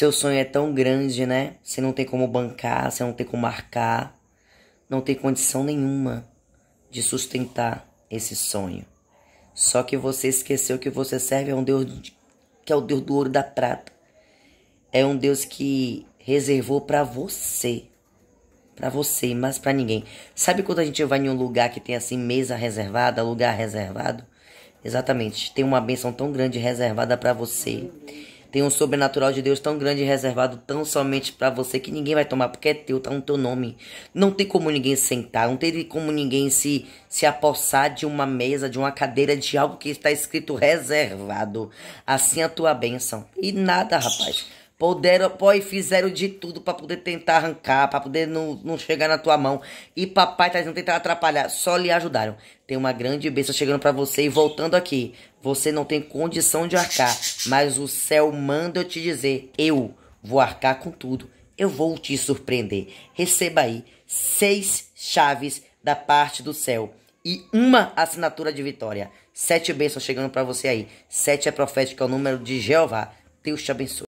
Seu sonho é tão grande, né? Você não tem como bancar, você não tem como marcar, não tem condição nenhuma de sustentar esse sonho. Só que você esqueceu que você serve a um Deus que é o Deus do ouro e da prata. É um Deus que reservou para você. Para você, mas para ninguém. Sabe quando a gente vai em um lugar que tem assim mesa reservada, lugar reservado? Exatamente. Tem uma bênção tão grande reservada para você. Tem um sobrenatural de Deus tão grande reservado tão somente para você que ninguém vai tomar porque é teu, tá no teu nome. Não tem como ninguém sentar, não tem como ninguém se se apossar de uma mesa, de uma cadeira, de algo que está escrito reservado. Assim a tua bênção. E nada, rapaz. Puderam, pô, e fizeram de tudo para poder tentar arrancar, para poder não, não chegar na tua mão. E papai tá dizendo tentar atrapalhar, só lhe ajudaram. Tem uma grande bênção chegando para você e voltando aqui. Você não tem condição de arcar, mas o céu manda eu te dizer: eu vou arcar com tudo. Eu vou te surpreender. Receba aí seis chaves da parte do céu e uma assinatura de vitória. Sete bênçãos chegando para você aí. Sete é profético, é o número de Jeová. Deus te abençoe.